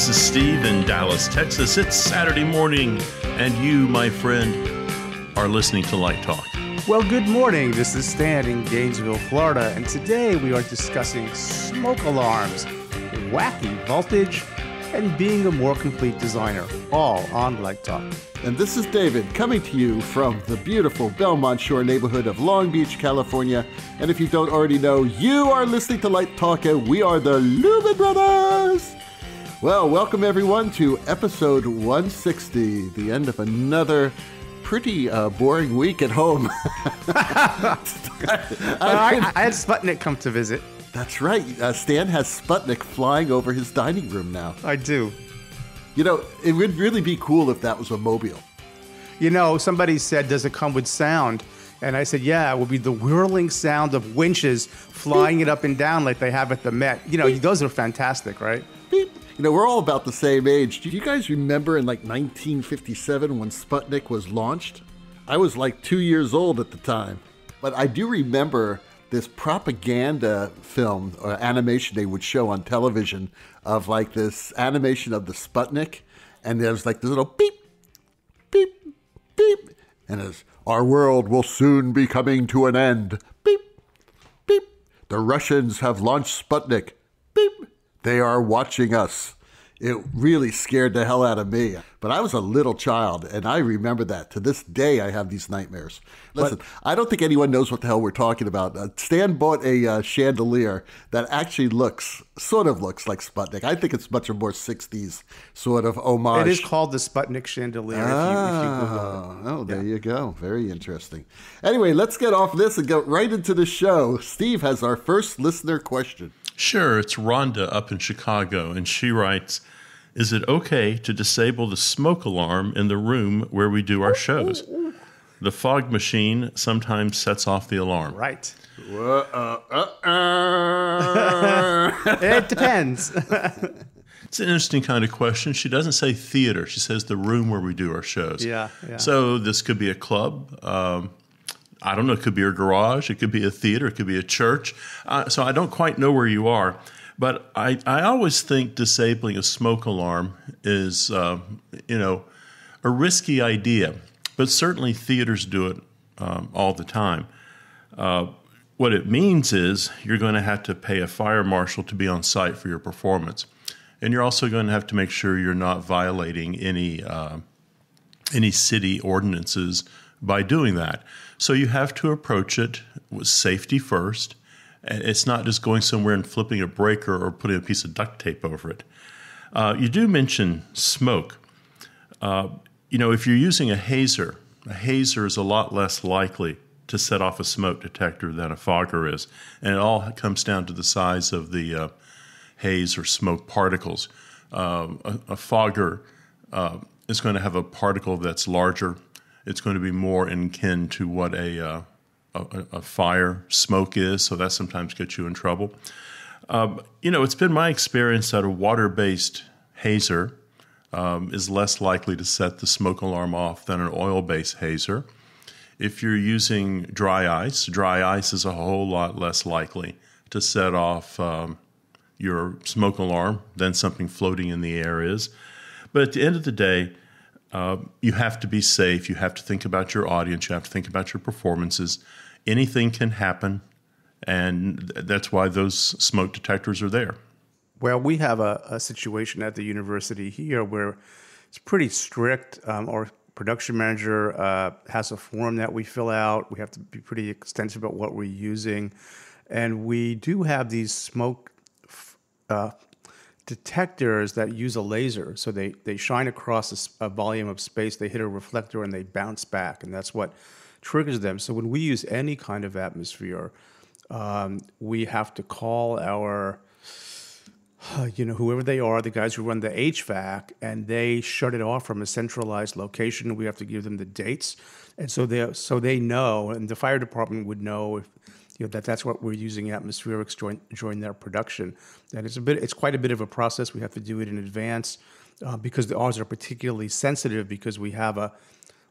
Hey, this is Steve in Dallas, Texas. It's Saturday morning, and you, my friend, are listening to Light Talk. Well, good morning. This is Stan in Gainesville, Florida, and today we are discussing smoke alarms, wacky voltage, and being a more complete designer, all on Light Talk. And this is David coming to you from the beautiful Belmont Shore neighborhood of Long Beach, California. And if you don't already know, you are listening to Light Talk, and we are the Lumen Brothers. Well, welcome everyone to episode 160, the end of another pretty uh, boring week at home. I, I, I had Sputnik come to visit. That's right. Uh, Stan has Sputnik flying over his dining room now. I do. You know, it would really be cool if that was a mobile. You know, somebody said, Does it come with sound? And I said, Yeah, it will be the whirling sound of winches flying it up and down like they have at the Met. You know, those are fantastic, right? Beep. You know, we're all about the same age. Do you guys remember in like 1957 when Sputnik was launched? I was like two years old at the time. But I do remember this propaganda film or animation they would show on television of like this animation of the Sputnik. And there's like this little beep, beep, beep. And it's, our world will soon be coming to an end. Beep, beep. The Russians have launched Sputnik. They are watching us. It really scared the hell out of me. But I was a little child, and I remember that. To this day, I have these nightmares. Listen, but, I don't think anyone knows what the hell we're talking about. Uh, Stan bought a uh, chandelier that actually looks, sort of looks like Sputnik. I think it's much more 60s sort of homage. It is called the Sputnik chandelier. Ah, if you, if you oh, there yeah. you go. Very interesting. Anyway, let's get off this and go right into the show. Steve has our first listener question. Sure, it's Rhonda up in Chicago, and she writes Is it okay to disable the smoke alarm in the room where we do our shows? The fog machine sometimes sets off the alarm. Right. Uh, uh, uh. it depends. it's an interesting kind of question. She doesn't say theater, she says the room where we do our shows. Yeah. yeah. So this could be a club. Um, I don't know, it could be a garage, it could be a theater, it could be a church. Uh, so I don't quite know where you are. But I, I always think disabling a smoke alarm is, uh, you know, a risky idea. But certainly theaters do it um, all the time. Uh, what it means is you're going to have to pay a fire marshal to be on site for your performance. And you're also going to have to make sure you're not violating any, uh, any city ordinances by doing that. So you have to approach it with safety first. It's not just going somewhere and flipping a breaker or putting a piece of duct tape over it. Uh, you do mention smoke. Uh, you know, if you're using a hazer, a hazer is a lot less likely to set off a smoke detector than a fogger is. And it all comes down to the size of the uh, haze or smoke particles. Uh, a, a, fogger uh, is going to have a particle that's larger it's going to be more in kin to what a, uh, a, a, fire smoke is, so that sometimes gets you in trouble. Um, you know, it's been my experience that a water based hazer um, is less likely to set the smoke alarm off than an oil based hazer. If you're using dry ice, dry ice is a whole lot less likely to set off um, your smoke alarm than something floating in the air is. But at the end of the day, uh, you have to be safe. You have to think about your audience. You have to think about your performances. Anything can happen, and that's why those smoke detectors are there. Well, we have a, a situation at the university here where it's pretty strict. Um, our production manager uh, has a form that we fill out. We have to be pretty extensive about what we're using, and we do have these smoke uh, detectors that use a laser. So they, they shine across a, a, volume of space, they hit a reflector, and they bounce back. And that's what triggers them. So when we use any kind of atmosphere, um, we have to call our, you know, whoever they are, the guys who run the HVAC, and they shut it off from a centralized location. We have to give them the dates. And so they, so they know, and the fire department would know if you know, that that's what we're using atmospherics during, during their production. And it's a bit, it's quite a bit of a process. We have to do it in advance uh, because the ours are particularly sensitive because we have a,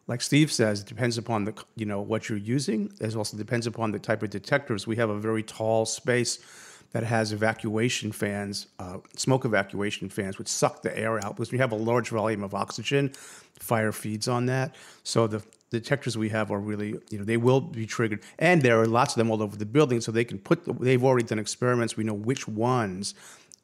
like Steve says, it depends upon the you know what you're using. It also depends upon the type of detectors. We have a very tall space that has evacuation fans, uh, smoke evacuation fans, which suck the air out because we have a large volume of oxygen. Fire feeds on that, so the detectors we have are really, you know, they will be triggered, and there are lots of them all over the building, so they can put. The, they've already done experiments. We know which ones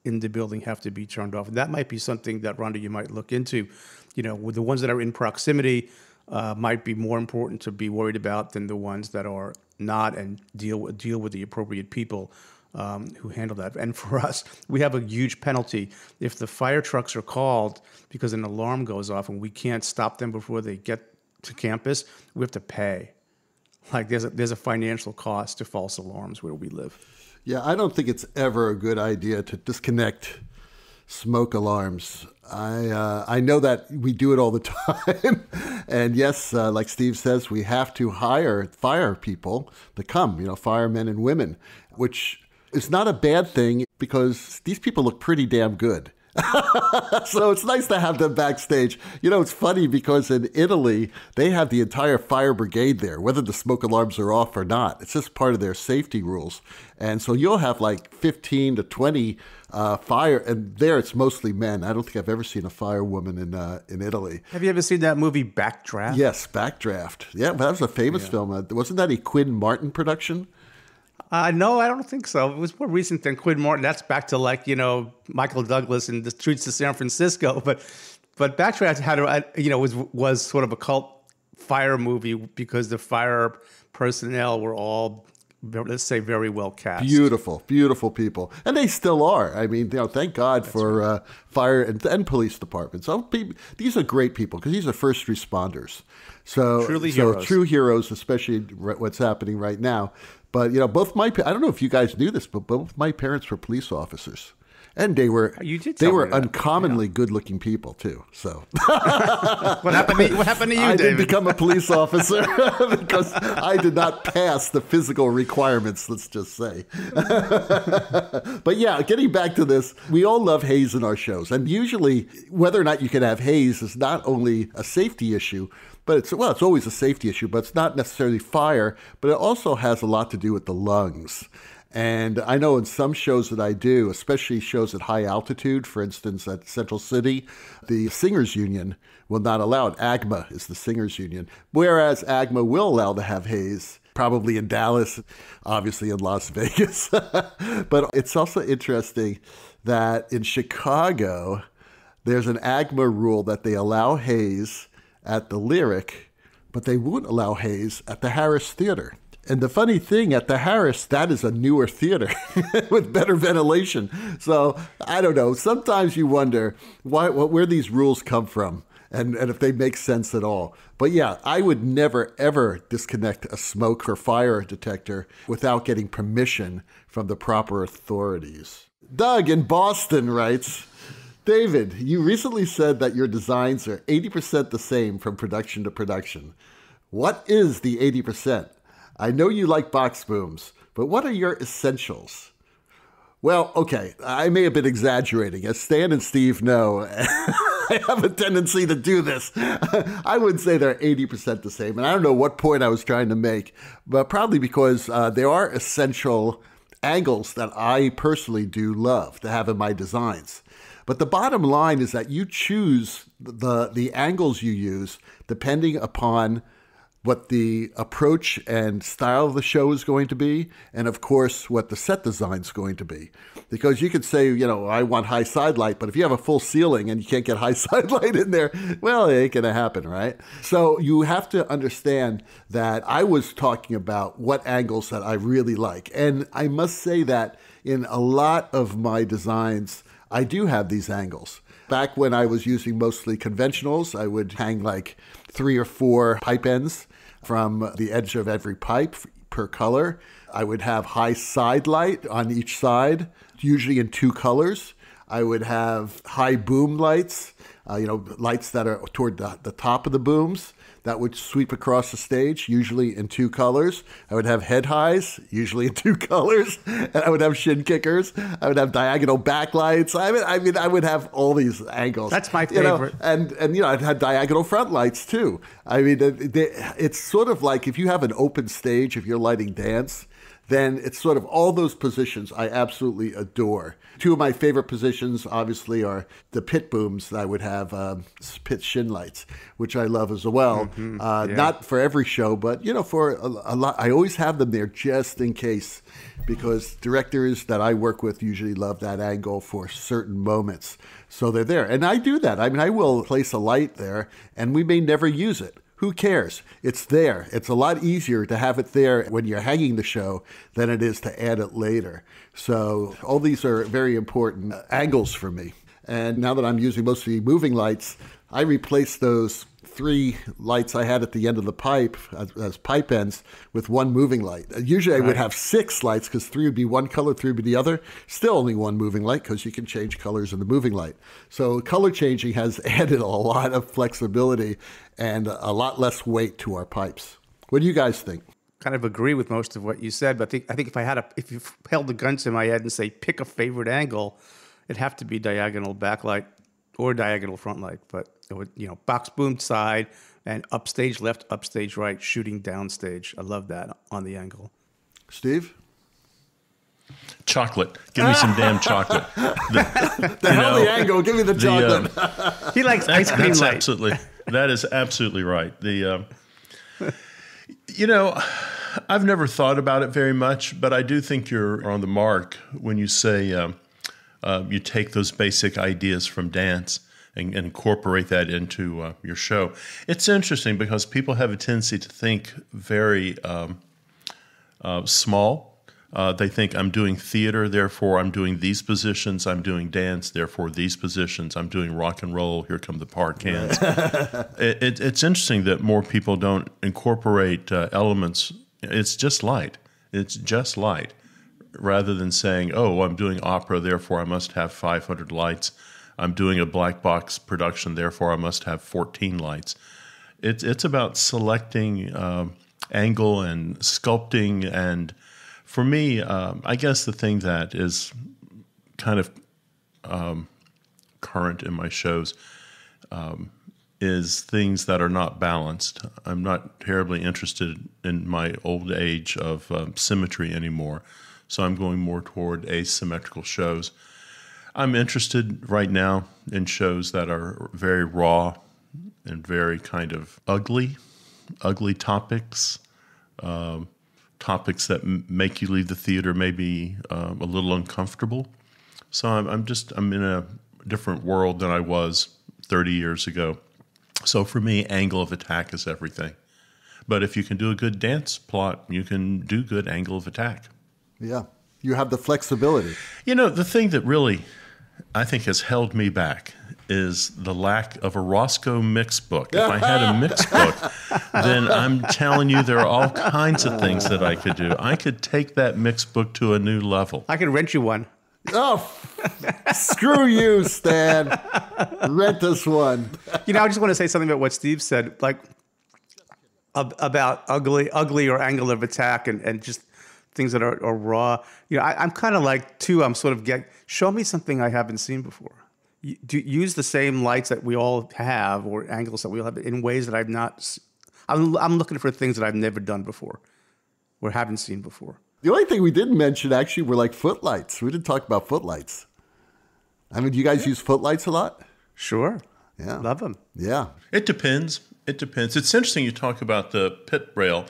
in the building have to be turned off. And that might be something that Rhonda you might look into. You know, with the ones that are in proximity uh, might be more important to be worried about than the ones that are not, and deal deal with the appropriate people. Um, who handle that. And for us, we have a huge penalty if the fire trucks are called because an alarm goes off and we can't stop them before they get to campus. We have to pay. Like there's a, there's a financial cost to false alarms where we live. Yeah, I don't think it's ever a good idea to disconnect smoke alarms. I uh, I know that we do it all the time, and yes, uh, like Steve says, we have to hire fire people to come. You know, firemen and women, which is not a bad thing because these people look pretty damn good. so it's nice to have them backstage. You know, it's funny because in Italy, they have the entire fire brigade there, whether the smoke alarms are off or not. It's just part of their safety rules. And so you'll have like 15 to 20 uh, fire, and there it's mostly men. I don't think I've ever seen a firewoman in uh, in Italy. Have you ever seen that movie Backdraft? Yes, Backdraft. Yeah, that was a famous yeah. film. Uh, wasn't that a Quinn Martin production? Uh, no, I don't think so. It was more recent than Quinn Martin. That's back to like you know Michael Douglas and the streets of San Francisco. But but Backdraft had a, you know was was sort of a cult fire movie because the fire personnel were all let's say very well cast. Beautiful, beautiful people, and they still are. I mean, you know, thank God That's for right. uh, fire and, and, police departments. So these are great people because these are first responders. So truly so heroes. true heroes, especially what's happening right now. But you know, both my I don't know if you guys knew this, but both my parents were police officers and they were oh, you did they were uncommonly yeah. good-looking people too. So what happened? To, what happened to you? I David? didn't become a police officer because I did not pass the physical requirements. Let's just say. but yeah, getting back to this, we all love haze in our shows, and usually, whether or not you can have haze is not only a safety issue. But it's well, it's always a safety issue, but it's not necessarily fire, but it also has a lot to do with the lungs. And I know in some shows that I do, especially shows at high altitude, for instance, at Central City, the Singers Union will not allow it. AGMA is the Singers Union, whereas AGMA will allow to have haze probably in Dallas, obviously in Las Vegas. but it's also interesting that in Chicago, there's an AGMA rule that they allow haze at the Lyric, but they won't allow haze at the Harris Theater. And the funny thing at the Harris, that is a newer theater with better ventilation. So I don't know. Sometimes you wonder why, where these rules come from and, and if they make sense at all. But yeah, I would never, ever disconnect a smoke or fire detector without getting permission from the proper authorities. Doug in Boston writes David, you recently said that your designs are 80% the same from production to production. What is the 80%? I know you like box booms, but what are your essentials? Well, okay, I may have been exaggerating. As Stan and Steve know, I have a tendency to do this. I would say they're 80% the same. And I don't know what point I was trying to make, but probably because uh, there are essential angles that I personally do love to have in my designs. But the bottom line is that you choose the, the angles you use depending upon what the approach and style of the show is going to be, and of course, what the set design is going to be. Because you could say, you know, I want high side light, but if you have a full ceiling and you can't get high side light in there, well, it ain't going to happen, right? So you have to understand that I was talking about what angles that I really like. And I must say that in a lot of my designs, I do have these angles. Back when I was using mostly conventionals, I would hang like three or four pipe ends from the edge of every pipe per color. I would have high side light on each side, usually in two colors. I would have high boom lights, uh, you know, lights that are toward the, the top of the booms that would sweep across the stage, usually in two colors. I would have head highs, usually in two colors, and I would have shin kickers. I would have diagonal backlights. I mean, I mean, I would have all these angles. That's my favorite. You know, and and you know, I'd have diagonal front lights too. I mean, it's sort of like if you have an open stage, if you're lighting dance then it's sort of all those positions I absolutely adore. Two of my favorite positions, obviously, are the pit booms that I would have, um, pit shin lights, which I love as well. Mm-hmm. Uh, yeah. Not for every show, but you know, for a, a, lot, I always have them there just in case, because directors that I work with usually love that angle for certain moments, so they're there, and I do that. I mean, I will place a light there, and we may never use it who cares? It's there. It's a lot easier to have it there when you're hanging the show than it is to add it later. So, all these are very important uh, angles for me. And now that I'm using mostly moving lights, I replace those three lights I had at the end of the pipe as, as pipe ends with one moving light. Uh, usually I would have six lights because three would be one color, three would be the other. Still only one moving light because you can change colors in the moving light. So color changing has added a lot of flexibility and a lot less weight to our pipes. What do you guys think? Kind of agree with most of what you said, but I think I think if I had a if you held the gun to my head and say pick a favorite angle, it'd have to be diagonal backlight or diagonal front light. But it would, you know, box boom side and upstage left, upstage right, shooting downstage. I love that on the angle. Steve? Chocolate. Give me some damn chocolate. The, the hell know, the angle. Give me the chocolate. The, uh, he likes ice cream that's light. Absolutely. That is absolutely right. The, um, you know, I've never thought about it very much, but I do think you're on the mark when you say um, uh, you take those basic ideas from dance and, incorporate that into uh, your show. It's interesting because people have a tendency to think very um, uh, small. Uh, they think I'm doing theater, therefore I'm doing these positions. I'm doing dance, therefore these positions. I'm doing rock and roll. Here come the par cans. it, it, it's interesting that more people don't incorporate uh, elements. It's just light. It's just light, rather than saying, "Oh, I'm doing opera, therefore I must have 500 lights." I'm doing a black box production, therefore I must have 14 lights. It's it's about selecting um, angle and sculpting, and for me, um, I guess the thing that is kind of um, current in my shows um, is things that are not balanced. I'm not terribly interested in my old age of um, symmetry anymore, so I'm going more toward asymmetrical shows. I'm interested right now in shows that are very raw and very kind of ugly, ugly topics, um, topics that m- make you leave the theater maybe um, a little uncomfortable. So I'm, I'm just I'm in a different world than I was 30 years ago. So for me, angle of attack is everything. But if you can do a good dance plot, you can do good angle of attack. Yeah. You have the flexibility. You know, the thing that really I think has held me back is the lack of a Rosco Mixbook. If I had a Mixbook, then I'm telling you there are all kinds of things that I could do. I could take that Mixbook to a new level. I could rent you one. Oh, screw you, Stan. Rent this one. You know, I just want to say something about what Steve said, like about ugly, ugly or angle of attack, and, and just things that are, are raw. You know, I, am kind of like too. I'm sort of get show me something I haven't seen before. You, do use the same lights that we all have or angles that we all have in ways that I've not. I'm, I'm looking for things that I've never done before or haven't seen before. The only thing we didn't mention actually were like footlights. We didn't talk about footlights. I mean, do you guys yeah. use footlights a lot? Sure. Yeah. Love them. Yeah. It depends. It depends. It's interesting you talk about the pit rail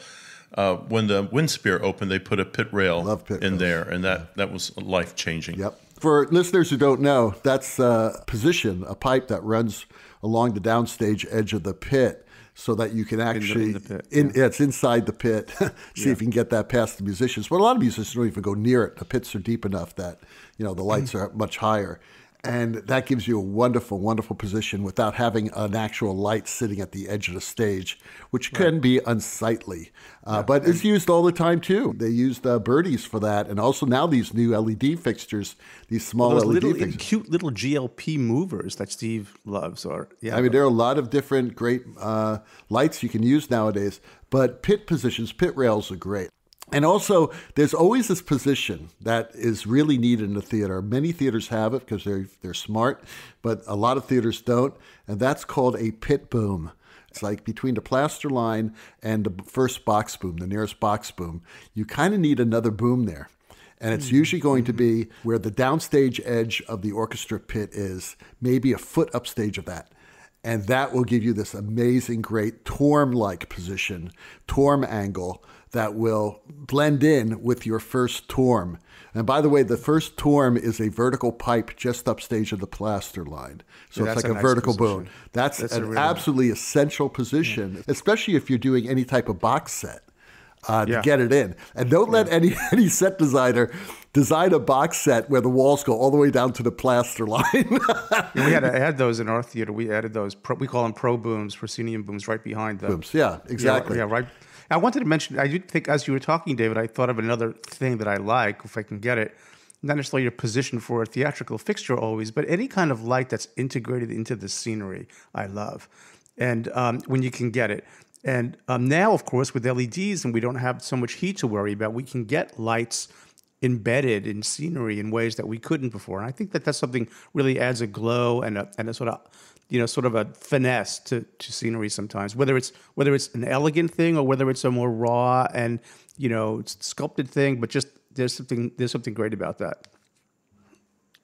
uh, when the Winspear opened, they put a pit rail pit in rails. there, and that, yeah. that was life changing. Yep. For listeners who don't know, that's a position, a pipe that runs along the downstage edge of the pit so that you can actually, in, the, in, the pit, in yeah. it's inside the pit, see yeah. if you can get that past the musicians. But a lot of musicians don't even go near it. The pits are deep enough that, you know, the lights are much higher and that gives you a wonderful, wonderful position without having an actual light sitting at the edge of the stage, which right. can be unsightly. Uh, yeah. But it's used all the time too. They used uh, birdies for that, and also now these new LED fixtures, these small well, LED little, fixtures. cute little GLP movers that Steve loves. Or yeah, I mean, there are a lot of different great uh, lights you can use nowadays. But pit positions, pit rails are great. And also, there's always this position that is really needed in the theater. Many theaters have it because they're they're smart, but a lot of theaters don't, and that's called a pit boom. It's like between the plaster line and the first box boom, the nearest box boom, you kind of need another boom there. And it's mm-hmm. usually going to mm-hmm. be where the downstage edge of the orchestra pit is, maybe a foot upstage of that. And that will give you this amazing, great torm like position, torm angle that will blend in with your first torm. And by the way, the first torm is a vertical pipe just upstage of the plaster line. So Yeah, it's like a nice vertical position. boom. That's, That's an really nice- absolutely essential position, especially if you're doing any type of box set uh, to Yeah. get it in. And don't let any, any set designer design a box set where the walls go all the way down to the plaster line. Yeah, we had to add those in our theater. We added those. Pro, we call them pro booms, proscenium booms, right behind them. Booms, yeah, exactly. Yeah, right. I wanted to mention. I did think as you were talking, David, I thought of another thing that I like, if I can get it. Not necessarily your position for a theatrical fixture always, but any kind of light that's integrated into the scenery, I love. And um, when you can get it. And um, now, of course, with LEDs and we don't have so much heat to worry about, we can get lights embedded in scenery in ways that we couldn't before. And I think that that's something really adds a glow and a, and a sort of you know sort of a finesse to, to scenery sometimes whether it's whether it's an elegant thing or whether it's a more raw and you know sculpted thing but just there's something there's something great about that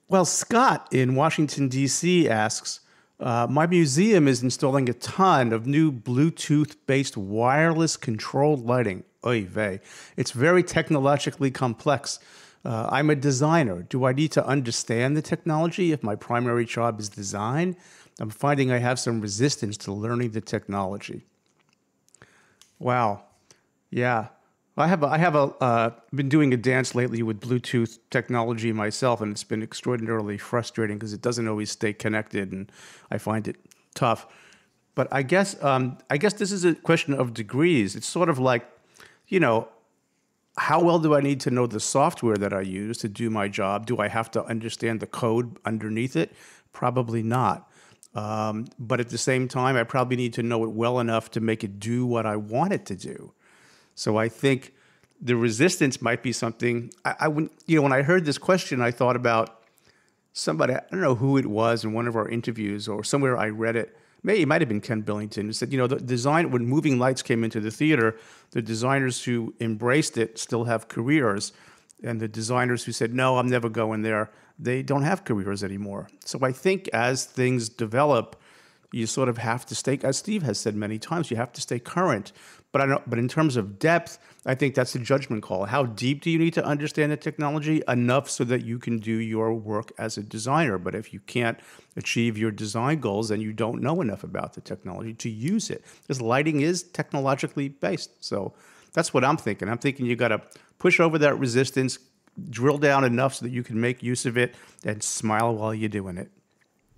well scott in washington d.c asks uh, my museum is installing a ton of new Bluetooth based wireless controlled lighting. Oy vey. It's very technologically complex. Uh, I'm a designer. Do I need to understand the technology if my primary job is design? I'm finding I have some resistance to learning the technology. Wow. Yeah. I have a, I have a uh, been doing a dance lately with Bluetooth technology myself, and it's been extraordinarily frustrating because it doesn't always stay connected, and I find it tough. But I guess um, I guess this is a question of degrees. It's sort of like, you know, how well do I need to know the software that I use to do my job? Do I have to understand the code underneath it? Probably not. Um, but at the same time, I probably need to know it well enough to make it do what I want it to do. So I think the resistance might be something. I, I wouldn't, you know, when I heard this question, I thought about somebody. I don't know who it was in one of our interviews or somewhere I read it. Maybe it might have been Ken Billington who said, you know, the design when moving lights came into the theater, the designers who embraced it still have careers, and the designers who said, no, I'm never going there, they don't have careers anymore. So I think as things develop, you sort of have to stay, as Steve has said many times, you have to stay current. But I don't. But in terms of depth, I think that's a judgment call. How deep do you need to understand the technology enough so that you can do your work as a designer? But if you can't achieve your design goals, then you don't know enough about the technology to use it. Because lighting is technologically based. So that's what I'm thinking. I'm thinking you got to push over that resistance, drill down enough so that you can make use of it, and smile while you're doing it.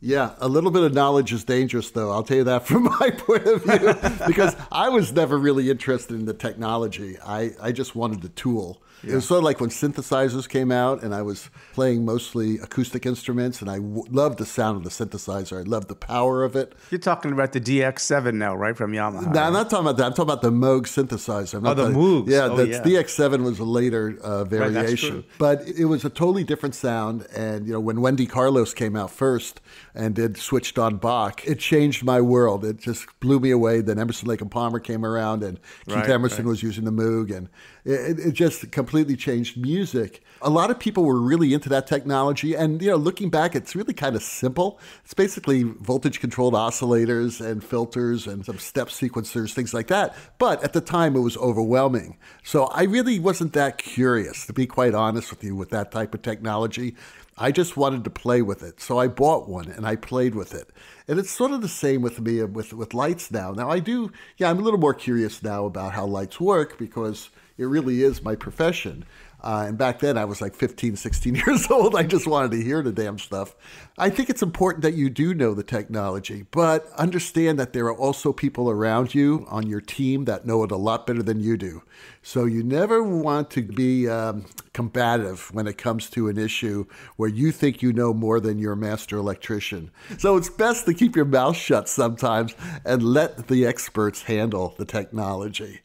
Yeah, a little bit of knowledge is dangerous, though. I'll tell you that from my point of view, because I was never really interested in the technology. I, I just wanted the tool. It was sort of like when synthesizers came out, and I was playing mostly acoustic instruments, and I w- loved the sound of the synthesizer. I loved the power of it. You're talking about the DX7 now, right, from Yamaha? No, I'm not talking about that. I'm talking about the Moog synthesizer. I'm not Oh, the Moogs. Yeah, Oh, yeah. DX7 was a later uh, variation, true. but it was a totally different sound. And you know, when Wendy Carlos came out first and did switched on Bach, it changed my world. It just blew me away. Then Emerson Lake and Palmer came around, and Keith Right, Emerson right. was using the Moog, and it, it just completely changed music. A lot of people were really into that technology, and you know, looking back, it's really kind of simple. It's basically voltage-controlled oscillators and filters and some step sequencers, things like that. But at the time, it was overwhelming. So I really wasn't that curious, to be quite honest with you, with that type of technology. I just wanted to play with it. So I bought one and I played with it. And it's sort of the same with me with, with lights now. Now, I do, yeah, I'm a little more curious now about how lights work because it really is my profession. Uh, and back then I was like 15, 16 years old. I just wanted to hear the damn stuff. I think it's important that you do know the technology, but understand that there are also people around you on your team that know it a lot better than you do. So you never want to be um, combative when it comes to an issue where you think you know more than your master electrician. So it's best to keep your mouth shut sometimes and let the experts handle the technology.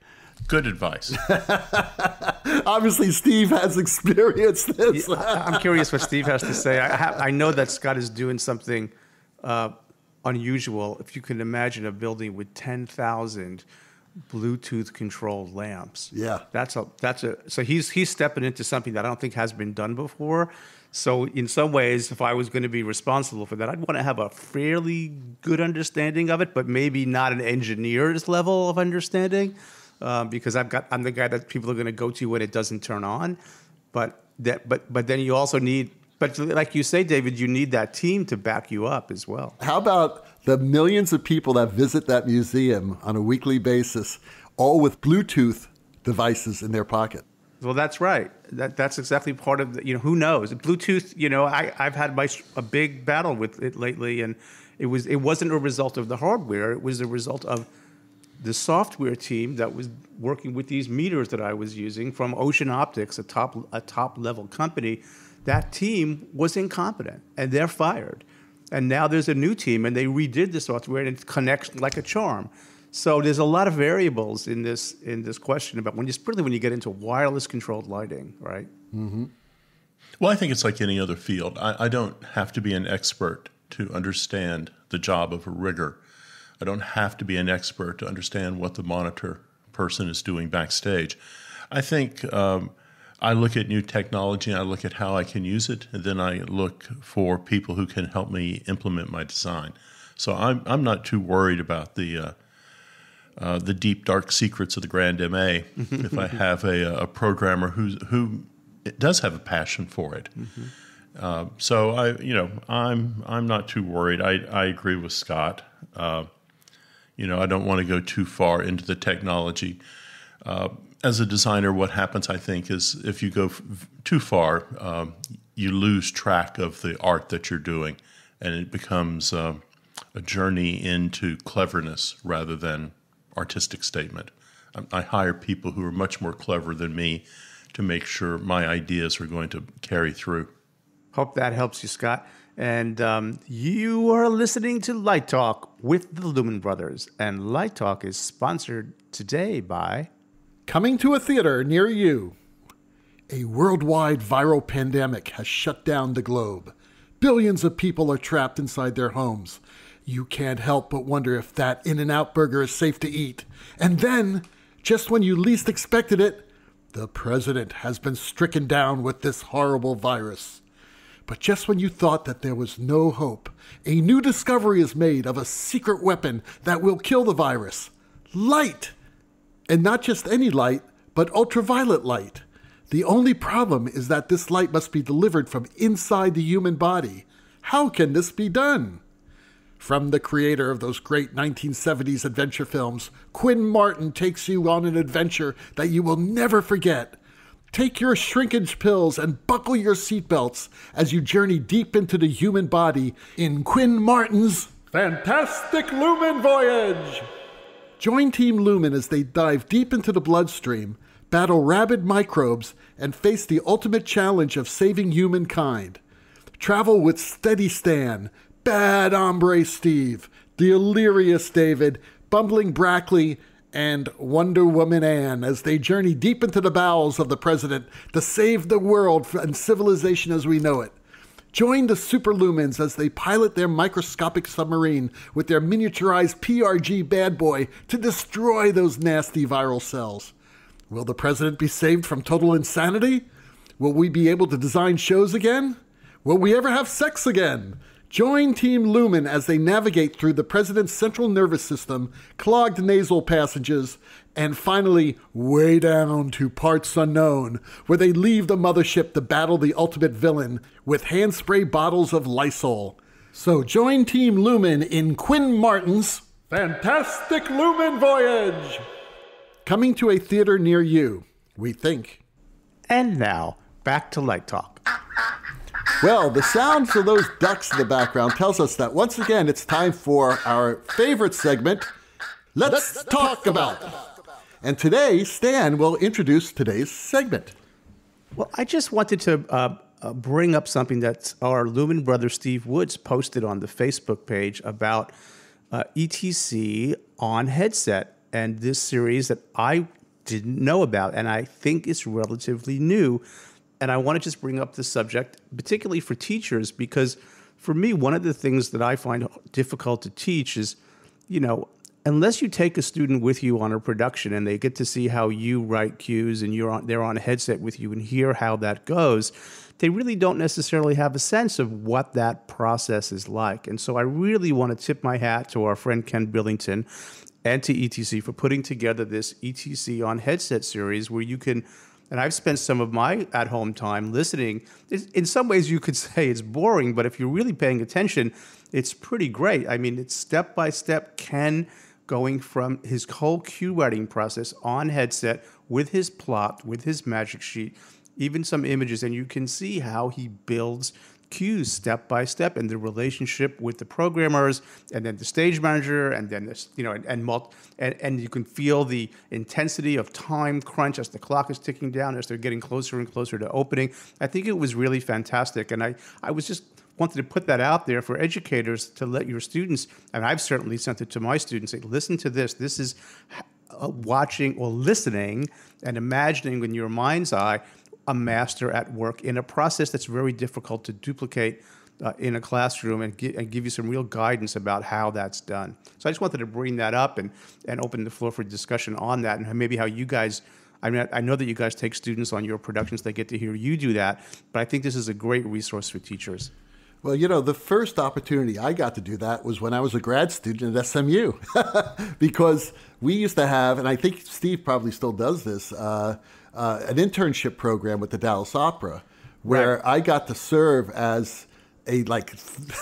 Good advice. Obviously, Steve has experienced this. I- I'm curious what Steve has to say. I, ha- I know that Scott is doing something uh, unusual if you can imagine a building with 10,000 Bluetooth controlled lamps. Yeah. That's a that's a so he's he's stepping into something that I don't think has been done before. So in some ways, if I was going to be responsible for that, I'd want to have a fairly good understanding of it, but maybe not an engineer's level of understanding, um, because I've got I'm the guy that people are going to go to when it doesn't turn on. But that but but then you also need but like you say, David, you need that team to back you up as well. How about the millions of people that visit that museum on a weekly basis, all with Bluetooth devices in their pocket? Well, that's right. That that's exactly part of the, you know who knows Bluetooth. You know, I I've had my a big battle with it lately, and it was it wasn't a result of the hardware. It was a result of the software team that was working with these meters that I was using from Ocean Optics, a top a top level company. That team was incompetent, and they're fired. And now there's a new team, and they redid the software, and it connects like a charm. So there's a lot of variables in this in this question about when you particularly when you get into wireless controlled lighting, right? Mm-hmm. Well, I think it's like any other field. I, I, don't have to be an expert to understand the job of a rigger. I don't have to be an expert to understand what the monitor person is doing backstage. I think um, I look at new technology and I look at how I can use it, and then I look for people who can help me implement my design. So I'm I'm not too worried about the uh, uh, the deep dark secrets of the Grand MA. if I have a, a programmer who who does have a passion for it. Mm-hmm. Uh, so I, you know, I'm I'm not too worried. I I agree with Scott. Uh, you know, I don't want to go too far into the technology. Uh, as a designer, what happens, I think, is if you go f- too far, um, you lose track of the art that you're doing, and it becomes um, a journey into cleverness rather than artistic statement. I hire people who are much more clever than me to make sure my ideas are going to carry through. Hope that helps you, Scott. And um, you are listening to Light Talk with the Lumen Brothers. And Light Talk is sponsored today by. Coming to a theater near you. A worldwide viral pandemic has shut down the globe. Billions of people are trapped inside their homes. You can't help but wonder if that In N Out burger is safe to eat. And then, just when you least expected it, the president has been stricken down with this horrible virus. But just when you thought that there was no hope, a new discovery is made of a secret weapon that will kill the virus light! And not just any light, but ultraviolet light. The only problem is that this light must be delivered from inside the human body. How can this be done? From the creator of those great 1970s adventure films, Quinn Martin takes you on an adventure that you will never forget. Take your shrinkage pills and buckle your seatbelts as you journey deep into the human body in Quinn Martin's Fantastic Lumen Voyage! Join Team Lumen as they dive deep into the bloodstream, battle rabid microbes, and face the ultimate challenge of saving humankind. Travel with Steady Stan, Bad Hombre Steve, Delirious David, Bumbling Brackley, and Wonder Woman Anne as they journey deep into the bowels of the president to save the world and civilization as we know it. Join the Superlumens as they pilot their microscopic submarine with their miniaturized PRG bad boy to destroy those nasty viral cells. Will the president be saved from total insanity? Will we be able to design shows again? Will we ever have sex again? Join Team Lumen as they navigate through the president's central nervous system, clogged nasal passages, and finally, way down to parts unknown, where they leave the mothership to battle the ultimate villain with hand spray bottles of Lysol. So join Team Lumen in Quinn Martin's Fantastic Lumen Voyage! Coming to a theater near you, we think. And now, back to Light Talk. Well, the sounds of those ducks in the background tells us that once again it's time for our favorite segment, Let's, Let's talk, talk, about. And today, Stan will introduce today's segment. Well, I just wanted to uh, uh, bring up something that our Lumen brother Steve Woods posted on the Facebook page about uh, ETC on headset and this series that I didn't know about, and I think is relatively new and I want to just bring up this subject, particularly for teachers, because for me, one of the things that I find difficult to teach is, you know, unless you take a student with you on a production and they get to see how you write cues and you're on, they're on a headset with you and hear how that goes, they really don't necessarily have a sense of what that process is like. And so I really want to tip my hat to our friend Ken Billington and to ETC for putting together this ETC on headset series where you can and I've spent some of my at home time listening. In some ways, you could say it's boring, but if you're really paying attention, it's pretty great. I mean, it's step by step Ken going from his whole cue writing process on headset with his plot, with his magic sheet, even some images, and you can see how he builds cues step by step and the relationship with the programmers and then the stage manager and then this you know and and, and and you can feel the intensity of time crunch as the clock is ticking down as they're getting closer and closer to opening. I think it was really fantastic and i i was just wanted to put that out there for educators to let your students and i've certainly sent it to my students say listen to this. This is uh, watching or listening and imagining in your mind's eye a master at work in a process that's very difficult to duplicate uh, in a classroom and, gi- and, give you some real guidance about how that's done. So I just wanted to bring that up and, and open the floor for discussion on that and maybe how you guys. I mean, I know that you guys take students on your productions; they get to hear you do that. But I think this is a great resource for teachers. Well, you know, the first opportunity I got to do that was when I was a grad student at SMU, because we used to have, and I think Steve probably still does this. Uh, uh, an internship program with the Dallas Opera where right. I got to serve as a like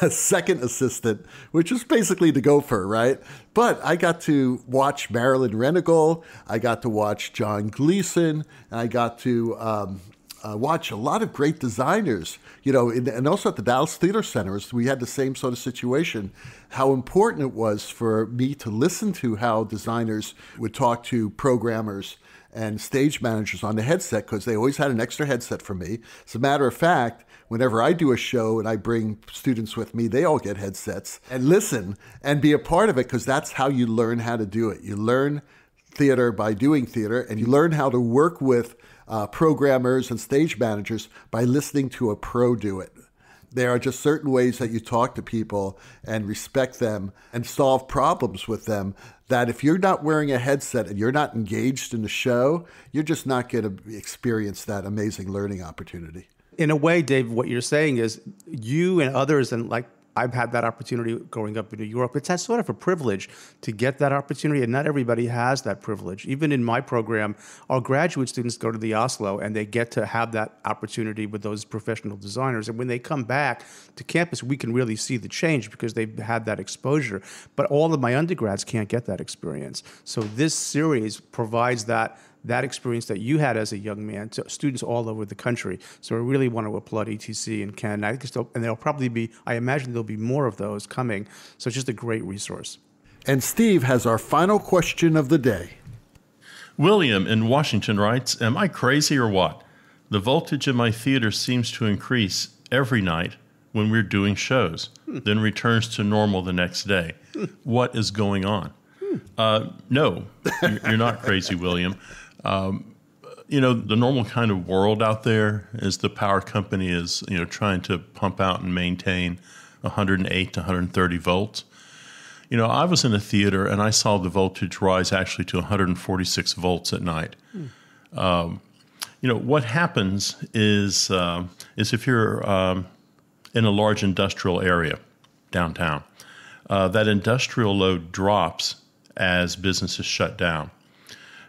a second assistant, which was basically the gopher, right? But I got to watch Marilyn Rennagel, I got to watch John Gleason, and I got to um, uh, watch a lot of great designers, you know, in, and also at the Dallas Theater Centers, we had the same sort of situation. How important it was for me to listen to how designers would talk to programmers and stage managers on the headset because they always had an extra headset for me. As a matter of fact, whenever I do a show and I bring students with me, they all get headsets and listen and be a part of it because that's how you learn how to do it. You learn theater by doing theater and you learn how to work with uh, programmers and stage managers by listening to a pro do it. There are just certain ways that you talk to people and respect them and solve problems with them that if you're not wearing a headset and you're not engaged in the show, you're just not going to experience that amazing learning opportunity. In a way, Dave, what you're saying is you and others, and like I've had that opportunity growing up in New York. It's that sort of a privilege to get that opportunity, and not everybody has that privilege. Even in my program, our graduate students go to the Asolo and they get to have that opportunity with those professional designers. And when they come back to campus, we can really see the change because they've had that exposure. But all of my undergrads can't get that experience. So this series provides that that experience that you had as a young man to students all over the country. So I really want to applaud ETC and Ken. I think and there'll probably be, I imagine there'll be more of those coming. So it's just a great resource. And Steve has our final question of the day. William in Washington writes Am I crazy or what? The voltage in my theater seems to increase every night when we're doing shows, hmm. then returns to normal the next day. Hmm. What is going on? Hmm. Uh, no, you're not crazy, William. Um, you know, the normal kind of world out there is the power company is, you know, trying to pump out and maintain 108 to 130 volts. You know, I was in a theater and I saw the voltage rise actually to 146 volts at night. Hmm. Um, you know, what happens is uh, is if you're um, in a large industrial area downtown, uh, that industrial load drops as businesses shut down.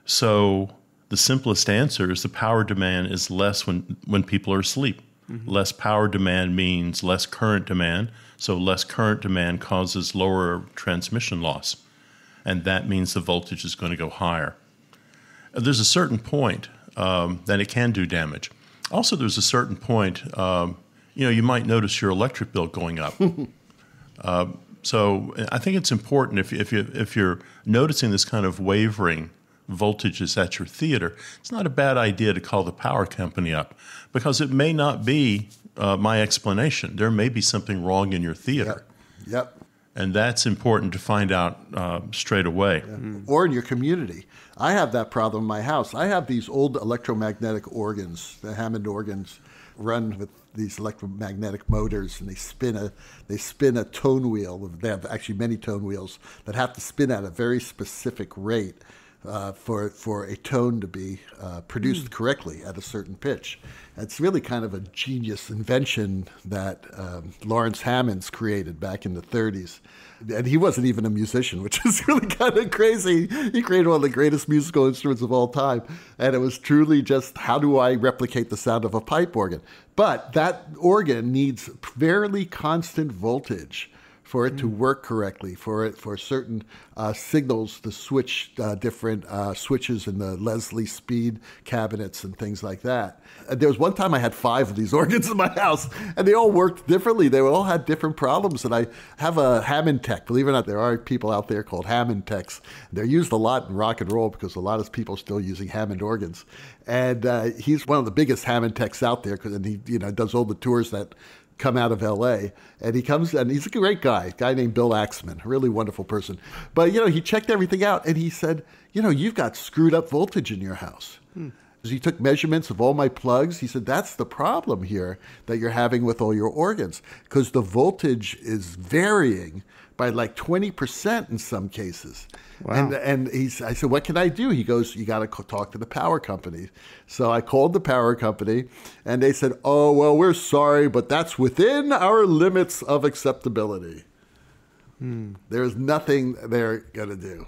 So the simplest answer is the power demand is less when, when people are asleep. Mm-hmm. Less power demand means less current demand. So, less current demand causes lower transmission loss. And that means the voltage is going to go higher. There's a certain point um, that it can do damage. Also, there's a certain point, um, you know, you might notice your electric bill going up. uh, so, I think it's important if, if, you, if you're noticing this kind of wavering voltages at your theater, it's not a bad idea to call the power company up because it may not be uh, my explanation. There may be something wrong in your theater. Yep. yep. And that's important to find out uh, straight away. Yeah. Mm. Or in your community. I have that problem in my house. I have these old electromagnetic organs, the Hammond organs, run with these electromagnetic motors, and they spin a they spin a tone wheel. They have actually many tone wheels that have to spin at a very specific rate uh, for for a tone to be uh, produced mm. correctly at a certain pitch. It's really kind of a genius invention that um, Laurens Hammonds created back in the 30s. And he wasn't even a musician, which is really kind of crazy. He created one of the greatest musical instruments of all time. And it was truly just how do I replicate the sound of a pipe organ? But that organ needs fairly constant voltage for it to work correctly, for it for certain uh, signals to switch uh, different uh, switches in the Leslie speed cabinets and things like that. And there was one time I had five of these organs in my house, and they all worked differently. They all had different problems. And I have a Hammond tech. Believe it or not, there are people out there called Hammond techs. They're used a lot in rock and roll because a lot of people are still using Hammond organs. And uh, he's one of the biggest Hammond techs out there because he you know does all the tours that come out of LA. And he comes and he's a great guy, a guy named Bill Axman, a really wonderful person. But, you know, he checked everything out and he said, you know, you've got screwed up voltage in your house. Hmm. He took measurements of all my plugs. He said, That's the problem here that you're having with all your organs because the voltage is varying by like 20% in some cases. Wow. And, and he's, I said, what can I do? He goes, you got to talk to the power company. So I called the power company and they said, oh, well, we're sorry, but that's within our limits of acceptability. Hmm. There's nothing they're going to do.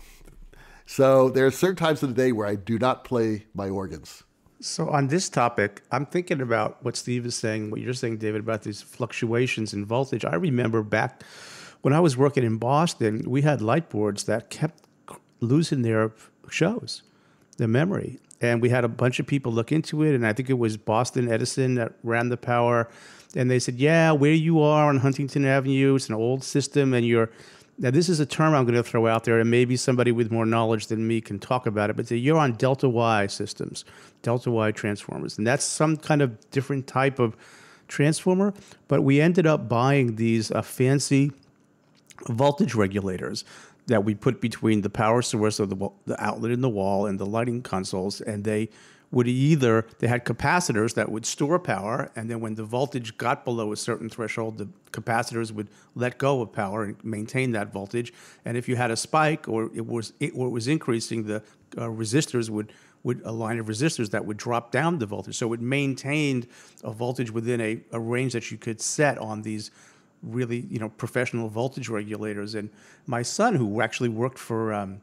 So there are certain times of the day where I do not play my organs. So on this topic, I'm thinking about what Steve is saying, what you're saying, David, about these fluctuations in voltage. I remember back when I was working in Boston, we had light boards that kept losing their shows, their memory. And we had a bunch of people look into it. And I think it was Boston Edison that ran the power. And they said, yeah, where you are on Huntington Avenue, it's an old system. And you're, now this is a term I'm going to throw out there. And maybe somebody with more knowledge than me can talk about it. But you're on Delta Y systems, Delta Y transformers. And that's some kind of different type of transformer. But we ended up buying these uh, fancy voltage regulators that we put between the power source of the, the outlet in the wall and the lighting consoles, and they would either they had capacitors that would store power, and then when the voltage got below a certain threshold, the capacitors would let go of power and maintain that voltage. And if you had a spike or it was it, or it was increasing, the uh, resistors would would a line of resistors that would drop down the voltage. So it maintained a voltage within a, a range that you could set on these really you know professional voltage regulators. And my son, who actually worked for um,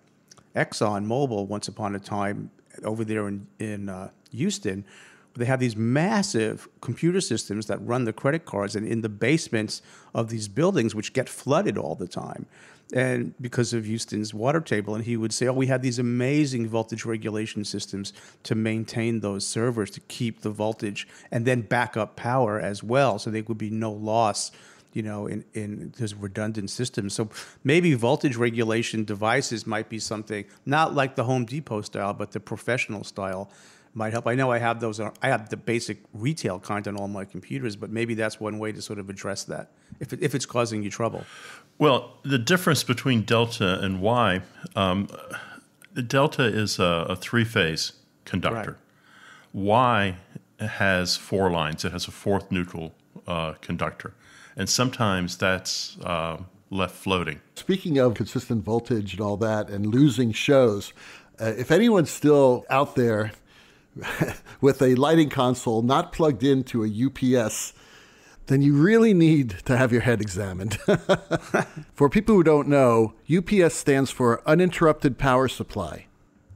Exxon Mobil once upon a time over there in in uh, Houston, they have these massive computer systems that run the credit cards, and in the basements of these buildings, which get flooded all the time. And because of Houston's water table, and he would say, "Oh, we have these amazing voltage regulation systems to maintain those servers to keep the voltage, and then back up power as well, so there would be no loss you know, in, in those redundant systems. So maybe voltage regulation devices might be something not like the Home Depot style, but the professional style might help. I know I have those. I have the basic retail kind on all my computers, but maybe that's one way to sort of address that if it, if it's causing you trouble. Well, the difference between delta and Y, um, delta is a, a three phase conductor. Right. Y has four lines. It has a fourth neutral uh, conductor and sometimes that's uh, left floating. Speaking of consistent voltage and all that, and losing shows, uh, if anyone's still out there with a lighting console not plugged into a UPS, then you really need to have your head examined. for people who don't know, UPS stands for Uninterrupted Power Supply.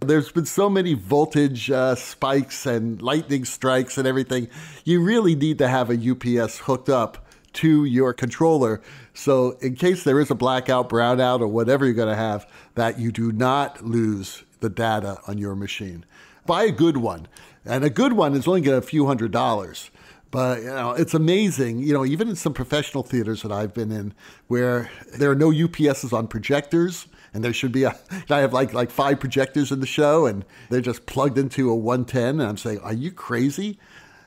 There's been so many voltage uh, spikes and lightning strikes and everything. You really need to have a UPS hooked up to your controller. So, in case there is a blackout, brownout, or whatever you're going to have, that you do not lose the data on your machine. Buy a good one. And a good one is only going to a few hundred dollars. But you know, it's amazing. You know, even in some professional theaters that I've been in, where there are no UPSs on projectors, and there should be a. I have like like five projectors in the show, and they're just plugged into a 110, and I'm saying, "Are you crazy?"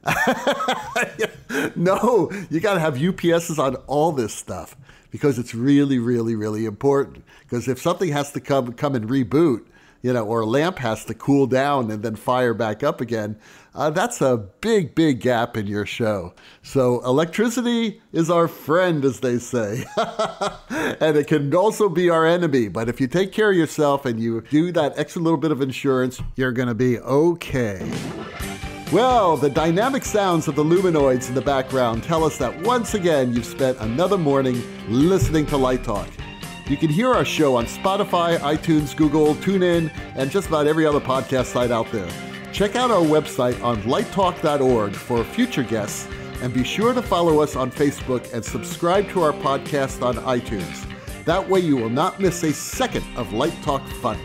no, you got to have UPSs on all this stuff because it's really, really, really important. Because if something has to come come and reboot, you know, or a lamp has to cool down and then fire back up again, uh, that's a big, big gap in your show. So electricity is our friend, as they say. and it can also be our enemy. But if you take care of yourself and you do that extra little bit of insurance, you're going to be okay. Well, the dynamic sounds of the luminoids in the background tell us that once again you've spent another morning listening to Light Talk. You can hear our show on Spotify, iTunes, Google, TuneIn, and just about every other podcast site out there. Check out our website on lighttalk.org for future guests, and be sure to follow us on Facebook and subscribe to our podcast on iTunes. That way you will not miss a second of Light Talk fun.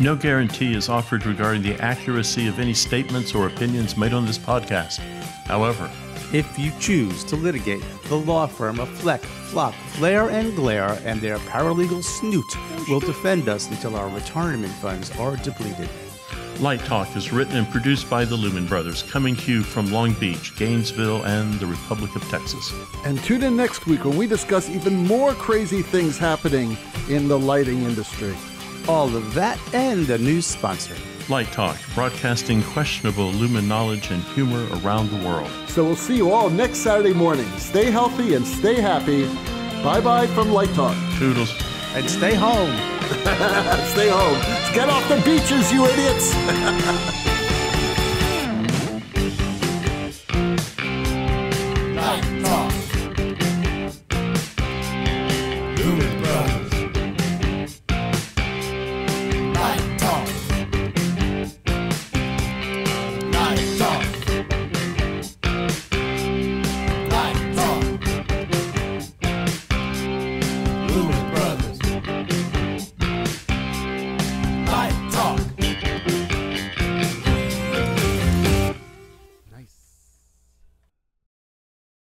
No guarantee is offered regarding the accuracy of any statements or opinions made on this podcast. However, if you choose to litigate, the law firm of Fleck, Flock, Flair, and Glare and their paralegal snoot will defend us until our retirement funds are depleted. Light Talk is written and produced by the Lumen Brothers, coming to you from Long Beach, Gainesville, and the Republic of Texas. And tune in next week when we discuss even more crazy things happening in the lighting industry. All of that and a new sponsor. Light Talk, broadcasting questionable lumen knowledge and humor around the world. So we'll see you all next Saturday morning. Stay healthy and stay happy. Bye bye from Light Talk. Toodles. And stay home. stay home. Get off the beaches, you idiots.